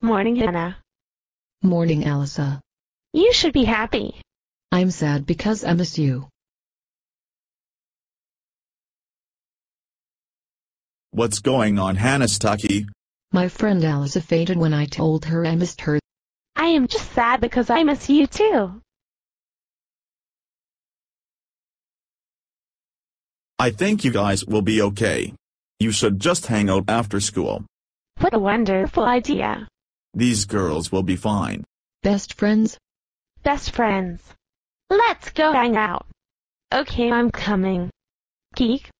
Morning, Hannah. Morning, Alyssa. You should be happy. I'm sad because I miss you. What's going on Hannah Stucky? My friend Alyssa fainted when I told her I missed her. I am just sad because I miss you too. I think you guys will be okay. You should just hang out after school. What a wonderful idea. These girls will be fine. Best friends? Best friends. Let's go hang out. Okay, I'm coming. Geek,